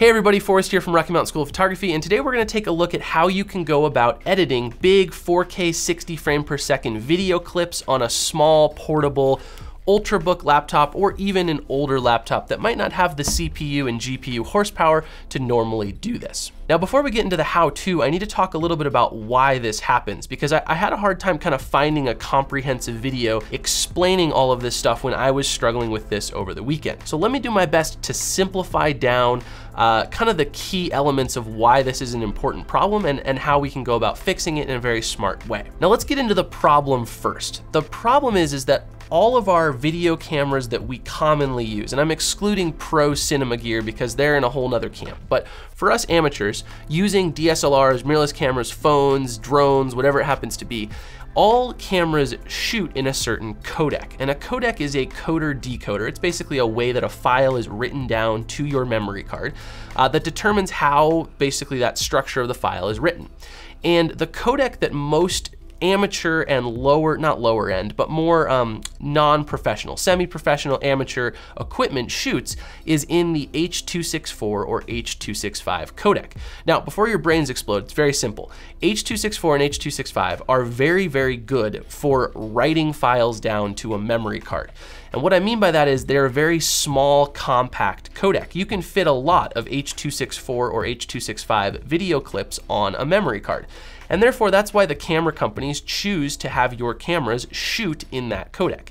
Hey everybody, Forest here from Rocky Mountain School of Photography, and today we're gonna take a look at how you can go about editing big 4K 60 frame per second video clips on a small portable Ultrabook laptop or even an older laptop that might not have the CPU and GPU horsepower to normally do this. Now, before we get into the how-to, I need to talk a little bit about why this happens because I, I, had a hard time kind of finding a comprehensive video explaining all of this stuff when I was struggling with this over the weekend. So let me do my best to simplify down uh, kind of the key elements of why this is an important problem and, and how we can go about fixing it in a very smart way. Now let's get into the problem first. The problem is, is that all of our video cameras that we commonly use, and I'm excluding pro cinema gear because they're in a whole nother camp, but for us amateurs, using DSLRs, mirrorless cameras, phones, drones, whatever it happens to be, all cameras shoot in a certain codec. And a codec is a coder decoder. It's basically a way that a file is written down to your memory card uh, that determines how basically that structure of the file is written. And the codec that most amateur and lower, not lower end, but more um, non-professional, semi-professional amateur equipment shoots is in the H.264 or H.265 codec. Now, before your brains explode, it's very simple. H.264 and H.265 are very, very good for writing files down to a memory card. And what I mean by that is they're a very small, compact codec. You can fit a lot of H.264 or H.265 video clips on a memory card. And therefore, that's why the camera companies choose to have your cameras shoot in that codec.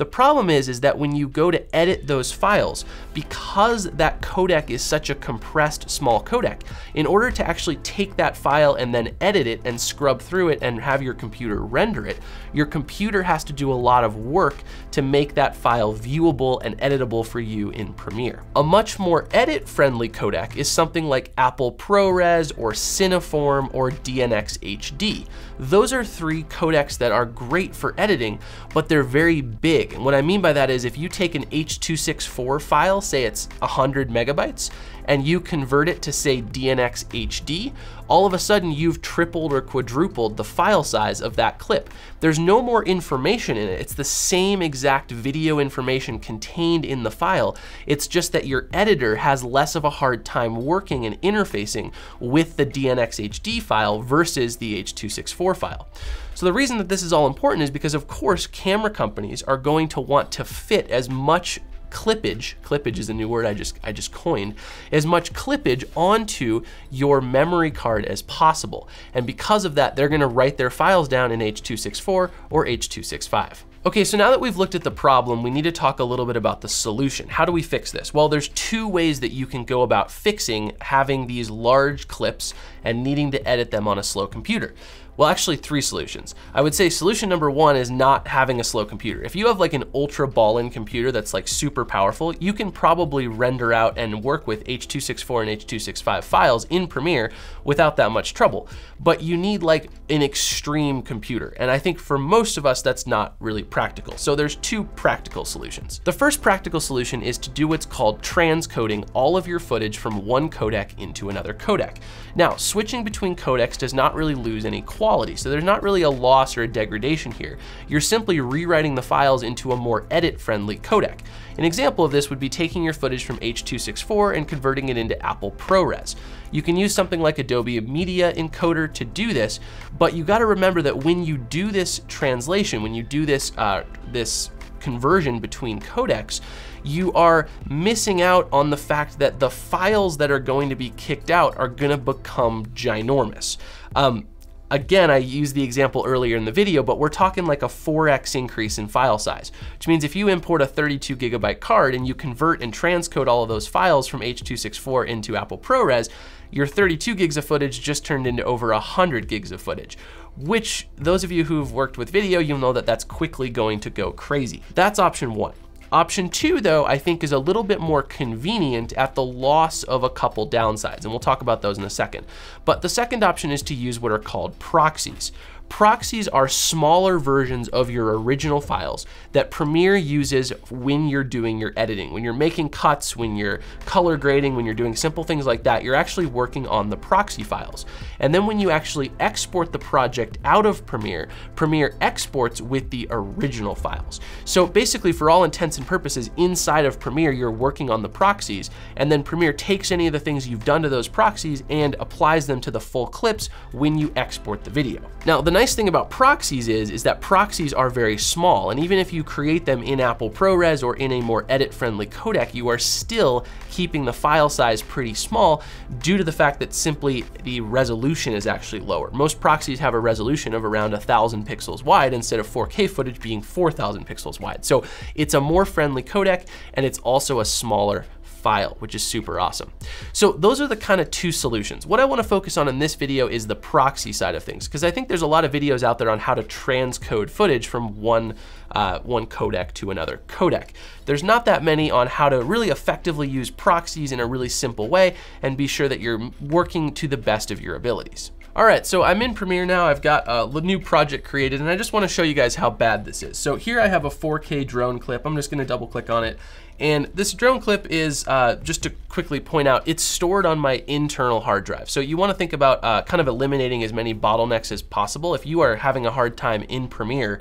The problem is, is that when you go to edit those files, because that codec is such a compressed small codec, in order to actually take that file and then edit it and scrub through it and have your computer render it, your computer has to do a lot of work to make that file viewable and editable for you in Premiere. A much more edit-friendly codec is something like Apple ProRes or Cineform or DNx HD. Those are three codecs that are great for editing, but they're very big big. And what I mean by that is if you take an H.264 file, say it's 100 megabytes, and you convert it to say DNx HD, all of a sudden you've tripled or quadrupled the file size of that clip. There's no more information in it. It's the same exact video information contained in the file. It's just that your editor has less of a hard time working and interfacing with the DNx HD file versus the H.264 file. So the reason that this is all important is because of course camera companies are going to want to fit as much clippage, clippage is a new word I just, I just coined, as much clippage onto your memory card as possible. And because of that, they're gonna write their files down in H.264 or H.265. Okay, so now that we've looked at the problem, we need to talk a little bit about the solution. How do we fix this? Well, there's two ways that you can go about fixing having these large clips and needing to edit them on a slow computer. Well, actually three solutions. I would say solution number one is not having a slow computer. If you have like an ultra ball-in computer that's like super powerful, you can probably render out and work with H.264 and H.265 files in Premiere without that much trouble. But you need like an extreme computer. And I think for most of us, that's not really practical. So there's two practical solutions. The first practical solution is to do what's called transcoding all of your footage from one codec into another codec. Now, switching between codecs does not really lose any quality quality. So there's not really a loss or a degradation here. You're simply rewriting the files into a more edit-friendly codec. An example of this would be taking your footage from H.264 and converting it into Apple ProRes. You can use something like Adobe Media Encoder to do this, but you gotta remember that when you do this translation, when you do this, uh, this conversion between codecs, you are missing out on the fact that the files that are going to be kicked out are gonna become ginormous. Um, Again, I used the example earlier in the video, but we're talking like a 4x increase in file size, which means if you import a 32 gigabyte card and you convert and transcode all of those files from H.264 into Apple ProRes, your 32 gigs of footage just turned into over 100 gigs of footage, which those of you who've worked with video, you'll know that that's quickly going to go crazy. That's option one. Option two, though, I think is a little bit more convenient at the loss of a couple downsides, and we'll talk about those in a second. But the second option is to use what are called proxies. Proxies are smaller versions of your original files that Premiere uses when you're doing your editing. When you're making cuts, when you're color grading, when you're doing simple things like that, you're actually working on the proxy files. And then when you actually export the project out of Premiere, Premiere exports with the original files. So basically for all intents and purposes, inside of Premiere, you're working on the proxies, and then Premiere takes any of the things you've done to those proxies and applies them to the full clips when you export the video. Now, the nice thing about proxies is, is that proxies are very small, and even if you create them in Apple ProRes or in a more edit-friendly codec, you are still keeping the file size pretty small due to the fact that simply the resolution is actually lower. Most proxies have a resolution of around 1,000 pixels wide instead of 4K footage being 4,000 pixels wide. So it's a more friendly codec and it's also a smaller file, which is super awesome. So those are the kind of two solutions. What I wanna focus on in this video is the proxy side of things, because I think there's a lot of videos out there on how to transcode footage from one, uh, one codec to another codec. There's not that many on how to really effectively use proxies in a really simple way and be sure that you're working to the best of your abilities. All right, so I'm in Premiere now. I've got a new project created and I just wanna show you guys how bad this is. So here I have a 4K drone clip. I'm just gonna double click on it and this drone clip is, uh, just to quickly point out, it's stored on my internal hard drive. So you wanna think about uh, kind of eliminating as many bottlenecks as possible. If you are having a hard time in Premiere,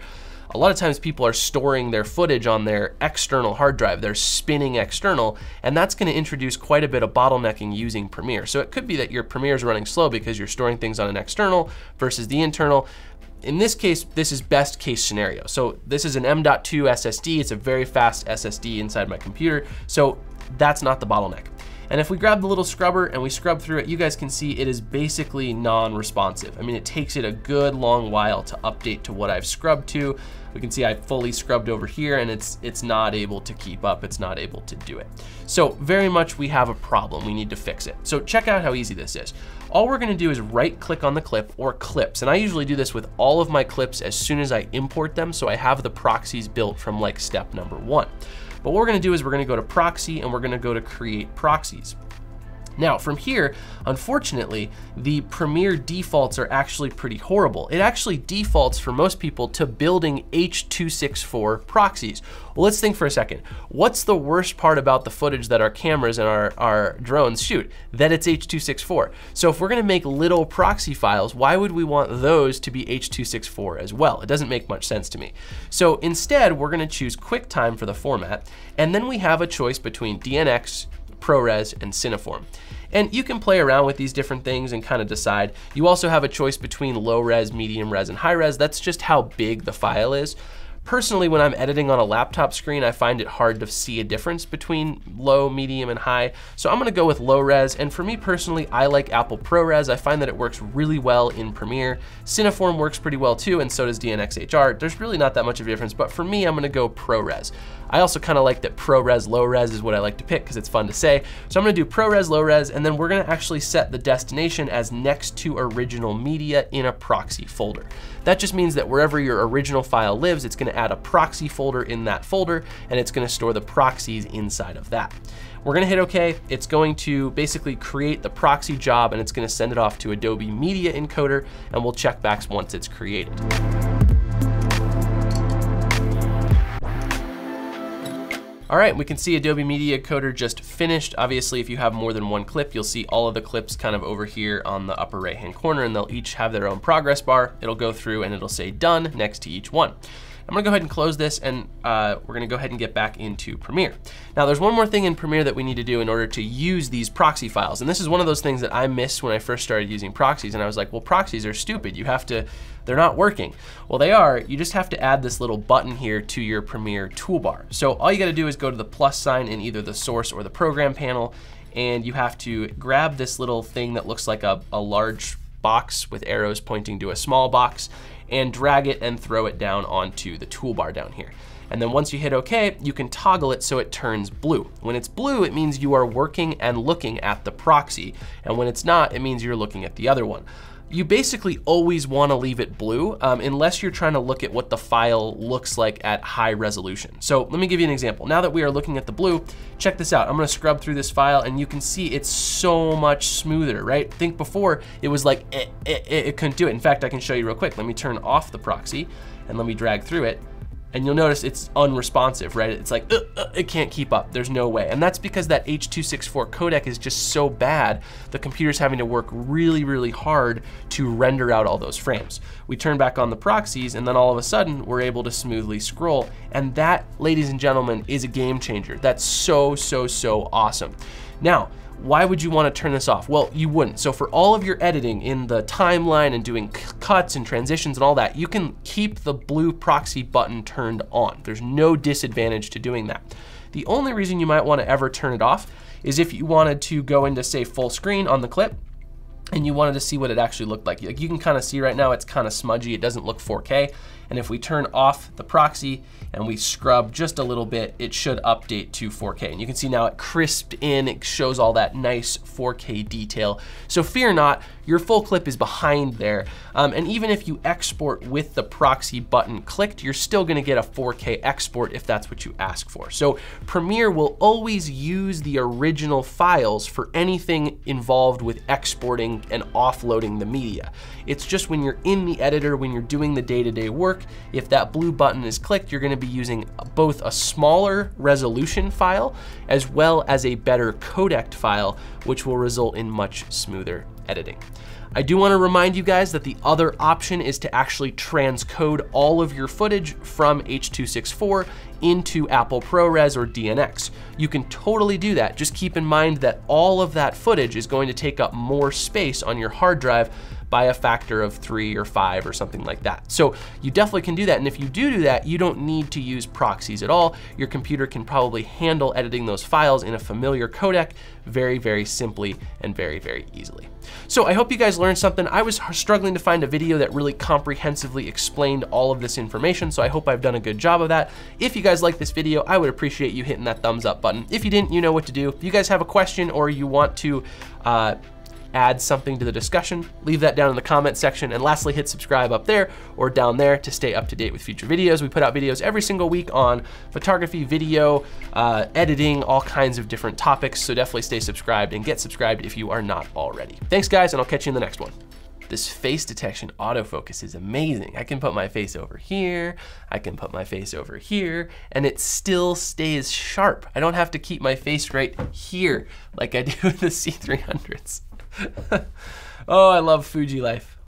a lot of times people are storing their footage on their external hard drive. They're spinning external, and that's gonna introduce quite a bit of bottlenecking using Premiere. So it could be that your Premiere is running slow because you're storing things on an external versus the internal in this case, this is best case scenario. So this is an M.2 SSD. It's a very fast SSD inside my computer. So that's not the bottleneck. And if we grab the little scrubber and we scrub through it, you guys can see it is basically non-responsive. I mean, it takes it a good long while to update to what I've scrubbed to. We can see I fully scrubbed over here and it's, it's not able to keep up. It's not able to do it. So very much we have a problem. We need to fix it. So check out how easy this is. All we're gonna do is right click on the clip or clips. And I usually do this with all of my clips as soon as I import them. So I have the proxies built from like step number one. But what we're gonna do is we're gonna go to proxy and we're gonna go to create proxies. Now from here, unfortunately, the Premiere defaults are actually pretty horrible. It actually defaults for most people to building H.264 proxies. Well, let's think for a second. What's the worst part about the footage that our cameras and our, our drones shoot? That it's H.264. So if we're gonna make little proxy files, why would we want those to be H.264 as well? It doesn't make much sense to me. So instead, we're gonna choose QuickTime for the format, and then we have a choice between DNX, ProRes, and Cineform. And you can play around with these different things and kind of decide. You also have a choice between low res, medium res, and high res. That's just how big the file is. Personally, when I'm editing on a laptop screen, I find it hard to see a difference between low, medium, and high. So I'm gonna go with low res, and for me personally, I like Apple ProRes. I find that it works really well in Premiere. Cineform works pretty well too, and so does DNxHR. There's really not that much of a difference, but for me, I'm gonna go ProRes. I also kind of like that ProRes, low res is what I like to pick because it's fun to say. So I'm gonna do ProRes, low res, and then we're gonna actually set the destination as next to original media in a proxy folder. That just means that wherever your original file lives, it's gonna add a proxy folder in that folder, and it's gonna store the proxies inside of that. We're gonna hit okay. It's going to basically create the proxy job and it's gonna send it off to Adobe Media Encoder and we'll check back once it's created. All right, we can see Adobe Media Encoder just finished. Obviously, if you have more than one clip, you'll see all of the clips kind of over here on the upper right-hand corner, and they'll each have their own progress bar. It'll go through and it'll say done next to each one. I'm gonna go ahead and close this and uh, we're gonna go ahead and get back into Premiere. Now there's one more thing in Premiere that we need to do in order to use these proxy files. And this is one of those things that I missed when I first started using proxies and I was like, well, proxies are stupid. You have to, they're not working. Well, they are, you just have to add this little button here to your Premiere toolbar. So all you gotta do is go to the plus sign in either the source or the program panel and you have to grab this little thing that looks like a, a large box with arrows pointing to a small box and drag it and throw it down onto the toolbar down here. And then once you hit okay, you can toggle it so it turns blue. When it's blue, it means you are working and looking at the proxy. And when it's not, it means you're looking at the other one. You basically always wanna leave it blue um, unless you're trying to look at what the file looks like at high resolution. So let me give you an example. Now that we are looking at the blue, check this out. I'm gonna scrub through this file and you can see it's so much smoother, right? Think before it was like, it, it, it couldn't do it. In fact, I can show you real quick. Let me turn off the proxy and let me drag through it and you'll notice it's unresponsive, right? It's like, uh, uh, it can't keep up, there's no way. And that's because that H.264 codec is just so bad, the computer's having to work really, really hard to render out all those frames. We turn back on the proxies and then all of a sudden we're able to smoothly scroll. And that, ladies and gentlemen, is a game changer. That's so, so, so awesome. Now, why would you want to turn this off? Well, you wouldn't. So for all of your editing in the timeline and doing cuts and transitions and all that, you can keep the blue proxy button turned on. There's no disadvantage to doing that. The only reason you might want to ever turn it off is if you wanted to go into say full screen on the clip and you wanted to see what it actually looked like. Like you can kind of see right now, it's kind of smudgy. It doesn't look 4K. And if we turn off the proxy and we scrub just a little bit, it should update to 4K. And you can see now it crisped in, it shows all that nice 4K detail. So fear not, your full clip is behind there. Um, and even if you export with the proxy button clicked, you're still gonna get a 4K export if that's what you ask for. So Premiere will always use the original files for anything involved with exporting and offloading the media. It's just when you're in the editor, when you're doing the day-to-day -day work, work, if that blue button is clicked, you're gonna be using both a smaller resolution file as well as a better codec file, which will result in much smoother editing. I do wanna remind you guys that the other option is to actually transcode all of your footage from H.264 into Apple ProRes or DNX. You can totally do that. Just keep in mind that all of that footage is going to take up more space on your hard drive by a factor of three or five or something like that. So you definitely can do that. And if you do do that, you don't need to use proxies at all. Your computer can probably handle editing those files in a familiar codec very, very simply and very, very easily. So I hope you guys learned something. I was struggling to find a video that really comprehensively explained all of this information, so I hope I've done a good job of that. If you guys like this video, I would appreciate you hitting that thumbs up button. If you didn't, you know what to do. If you guys have a question or you want to uh, add something to the discussion, leave that down in the comment section. And lastly, hit subscribe up there or down there to stay up to date with future videos. We put out videos every single week on photography, video, uh, editing, all kinds of different topics. So definitely stay subscribed and get subscribed if you are not already. Thanks guys, and I'll catch you in the next one. This face detection autofocus is amazing. I can put my face over here, I can put my face over here, and it still stays sharp. I don't have to keep my face right here like I do with the C300s. oh, I love Fuji life.